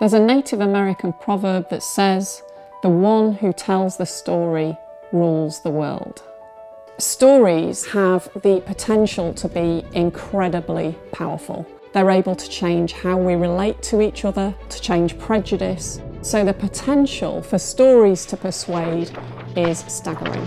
There's a Native American proverb that says, The one who tells the story rules the world. Stories have the potential to be incredibly powerful. They're able to change how we relate to each other, to change prejudice. So the potential for stories to persuade is staggering.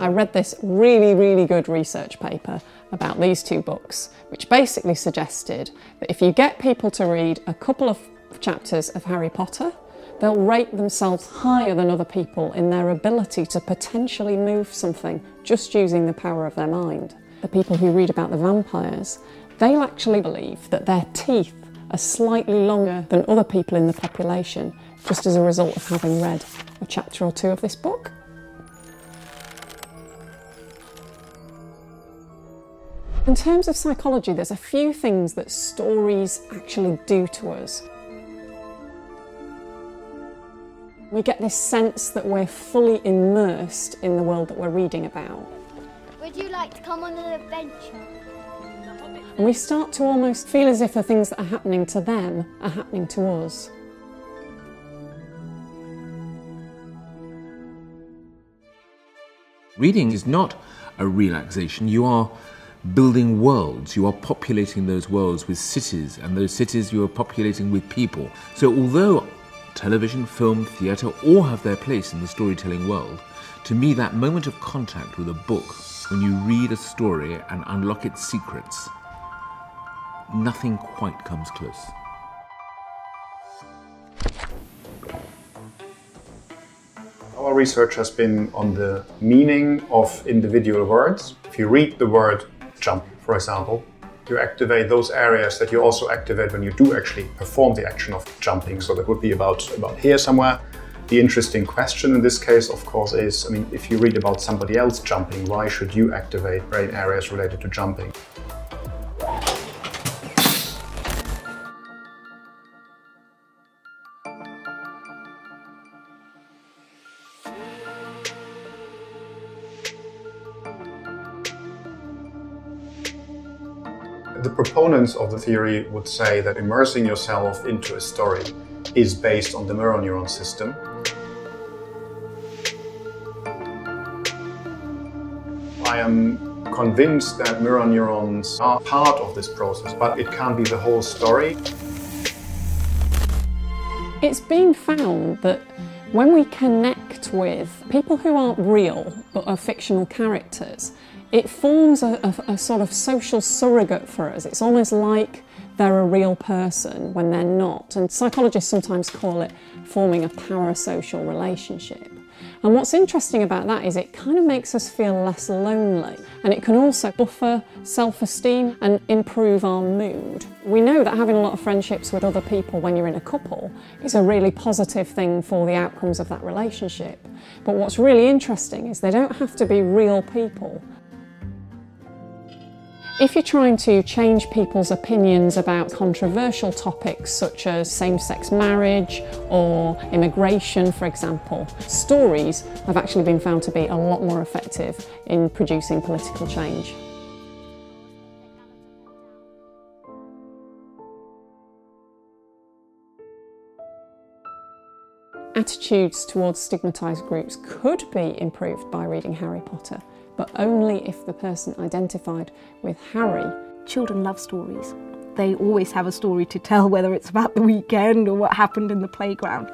I read this really, really good research paper about these two books, which basically suggested that if you get people to read a couple of chapters of Harry Potter, they'll rate themselves higher than other people in their ability to potentially move something just using the power of their mind. The people who read about the vampires, they'll actually believe that their teeth are slightly longer than other people in the population just as a result of having read a chapter or two of this book. In terms of psychology, there's a few things that stories actually do to us. We get this sense that we're fully immersed in the world that we're reading about. Would you like to come on an adventure? And we start to almost feel as if the things that are happening to them are happening to us. Reading is not a relaxation. You are building worlds. You are populating those worlds with cities, and those cities you are populating with people. So, although television, film, theatre all have their place in the storytelling world, to me, that moment of contact with a book, when you read a story and unlock its secrets, nothing quite comes close. Our research has been on the meaning of individual words. If you read the word jump, for example, you activate those areas that you also activate when you do actually perform the action of jumping. So that would be about, about here somewhere. The interesting question in this case, of course, is, I mean, if you read about somebody else jumping, why should you activate brain areas related to jumping? The proponents of the theory would say that immersing yourself into a story is based on the mirror neuron system. I am convinced that mirror neurons are part of this process, but it can't be the whole story. It's been found that when we connect with people who aren't real but are fictional characters, it forms a, a, a, sort of social surrogate for us. It's almost like they're a real person when they're not. And psychologists sometimes call it forming a parasocial relationship. And what's interesting about that is it kind of makes us feel less lonely and it can also buffer self-esteem and improve our mood. We know that having a lot of friendships with other people when you're in a couple is a really positive thing for the outcomes of that relationship. But what's really interesting is they don't have to be real people. If you're trying to change people's opinions about controversial topics such as same-sex marriage or immigration, for example, stories have actually been found to be a lot more effective in producing political change. Attitudes towards stigmatised groups could be improved by reading Harry Potter, but only if the person identified with Harry. Children love stories. They always have a story to tell, whether it's about the weekend or what happened in the playground.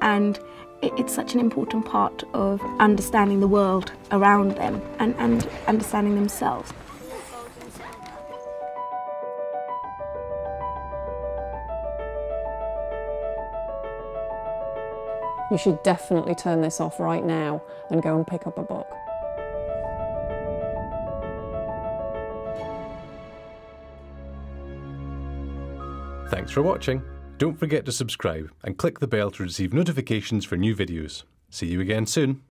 And it's such an important part of understanding the world around them and, and understanding themselves. You should definitely turn this off right now and go and pick up a book. Thanks for watching. Don't forget to subscribe and click the bell to receive notifications for new videos. See you again soon.